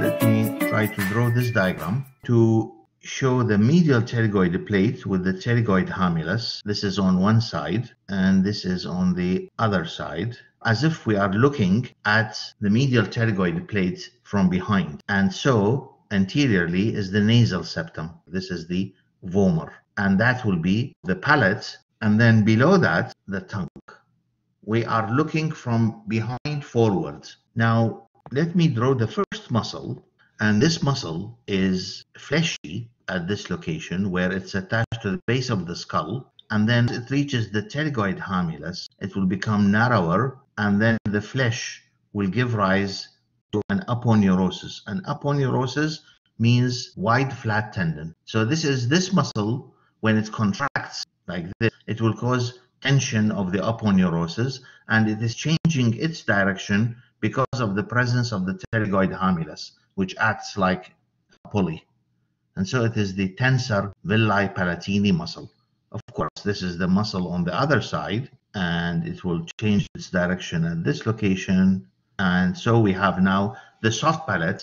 Let me try to draw this diagram to show the medial pterygoid plate with the pterygoid hamulus. This is on one side and this is on the other side as if we are looking at the medial pterygoid plate from behind. And so anteriorly is the nasal septum. This is the vomer. And that will be the palate. And then below that, the tongue. We are looking from behind forward. Now, let me draw the first muscle. And this muscle is fleshy at this location where it's attached to the base of the skull. And then it reaches the pterygoid hamulus. It will become narrower. And then the flesh will give rise to an aponeurosis. An aponeurosis means wide flat tendon. So this is this muscle, when it contracts like this, it will cause tension of the aponeurosis and it is changing its direction because of the presence of the pterygoid hamulus, which acts like a pulley. And so it is the tensor veli palatini muscle. Of course, this is the muscle on the other side, and it will change its direction at this location. And so we have now the soft palate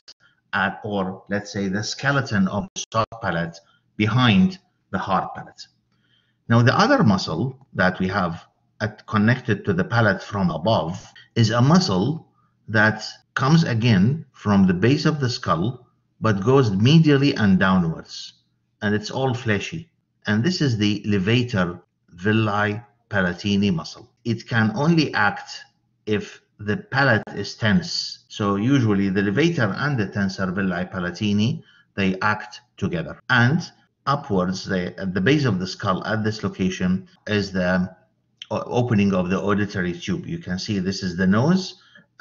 at, or let's say the skeleton of the soft palate behind the hard palate. Now, the other muscle that we have at, connected to the palate from above is a muscle that comes again from the base of the skull but goes medially and downwards and it's all fleshy. And this is the levator veli palatini muscle. It can only act if the palate is tense. So usually the levator and the tensor veli palatini. They act together. And upwards they, at the base of the skull at this location is the uh, opening of the auditory tube you can see this is the nose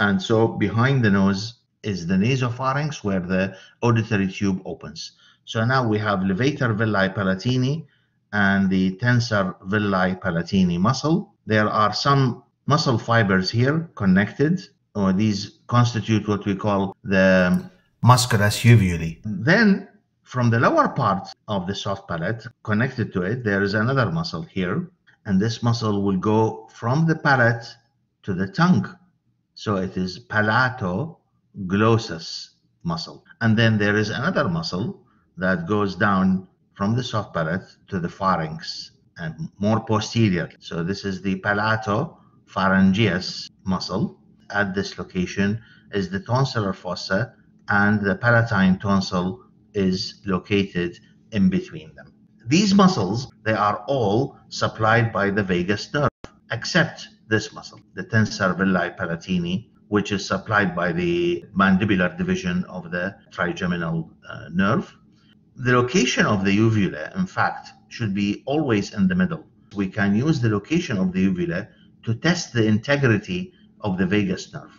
and so behind the nose is the nasopharynx where the auditory tube opens. So now we have levator veli palatini and the tensor veli palatini muscle. There are some muscle fibers here connected, or these constitute what we call the musculus uvulae. Then from the lower part of the soft palate connected to it, there is another muscle here, and this muscle will go from the palate to the tongue so it is palatoglossus muscle. And then there is another muscle that goes down from the soft palate to the pharynx and more posterior. So this is the palatopharyngeus muscle. At this location is the tonsillar fossa and the palatine tonsil is located in between them. These muscles, they are all supplied by the vagus nerve, except this muscle, the tensor veli palatini, which is supplied by the mandibular division of the trigeminal uh, nerve. The location of the uvula, in fact, should be always in the middle. We can use the location of the uvula to test the integrity of the vagus nerve.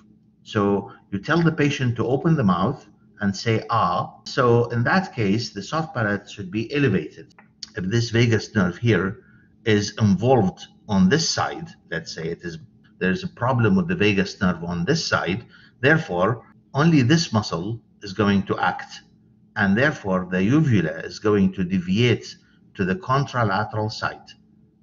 So you tell the patient to open the mouth and say ah. So in that case, the soft palate should be elevated. If this vagus nerve here is involved on this side, let's say it is there's a problem with the vagus nerve on this side, therefore only this muscle is going to act and therefore the uvula is going to deviate to the contralateral side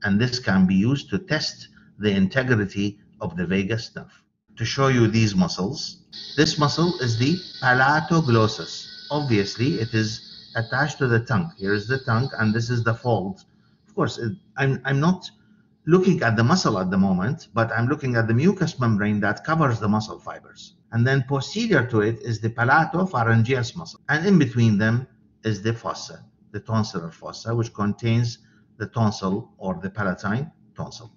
and this can be used to test the integrity of the vagus nerve. To show you these muscles, this muscle is the palatoglossus. Obviously, it is attached to the tongue. Here is the tongue and this is the fold. Of course, it, I'm, I'm not looking at the muscle at the moment, but I'm looking at the mucous membrane that covers the muscle fibers. And then posterior to it is the palatopharyngeus muscle. And in between them is the fossa, the tonsillar fossa, which contains the tonsil or the palatine tonsil.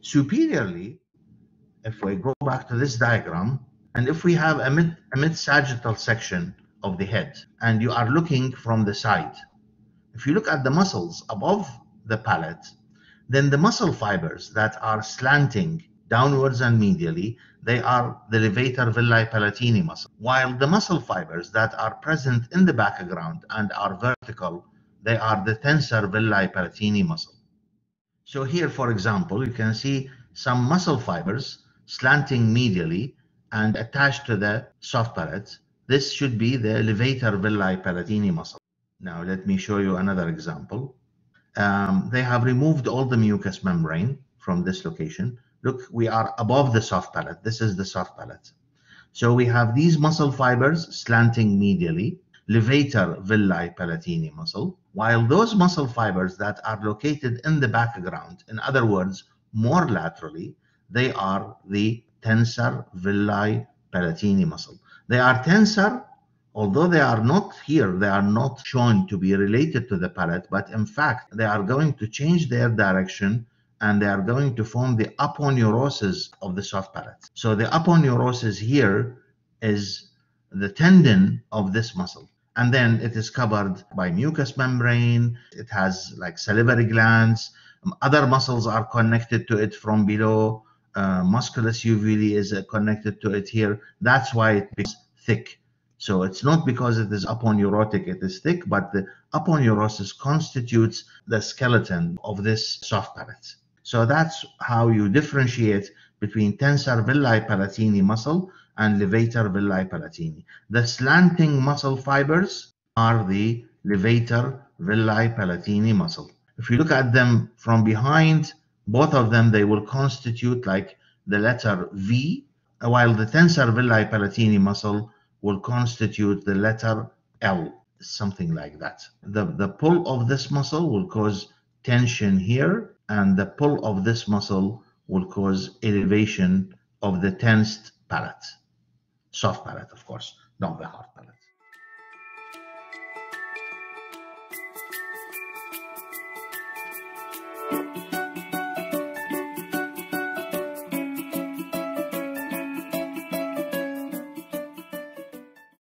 Superiorly, if we go back to this diagram, and if we have a mid, a mid sagittal section of the head, and you are looking from the side, if you look at the muscles above the palate, then the muscle fibers that are slanting downwards and medially, they are the levator veli palatini muscle. While the muscle fibers that are present in the background and are vertical, they are the tensor veli palatini muscle. So here, for example, you can see some muscle fibers slanting medially and attached to the soft palate. This should be the levator veli palatini muscle. Now let me show you another example um, they have removed all the mucous membrane from this location. Look, we are above the soft palate. This is the soft palate. So we have these muscle fibers slanting medially, levator veli palatini muscle, while those muscle fibers that are located in the background, in other words, more laterally, they are the tensor veli palatini muscle. They are tensor, although they are not here, they are not shown to be related to the palate, but in fact, they are going to change their direction and they are going to form the aponeurosis of the soft palate. So the aponeurosis here is the tendon of this muscle. And then it is covered by mucous membrane. It has like salivary glands. Other muscles are connected to it from below. Uh, musculus uvulae is uh, connected to it here. That's why it becomes thick. So it's not because it is aponeurotic, it is thick, but the aponeurosis constitutes the skeleton of this soft palate. So that's how you differentiate between tensor veli palatini muscle and levator veli palatini. The slanting muscle fibers are the levator veli palatini muscle. If you look at them from behind, both of them, they will constitute like the letter V, while the tensor veli palatini muscle will constitute the letter L, something like that. The, the pull of this muscle will cause tension here and the pull of this muscle will cause elevation of the tensed palate, soft palate, of course, not the hard palate.